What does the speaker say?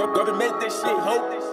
Go, go to make this shit, hope.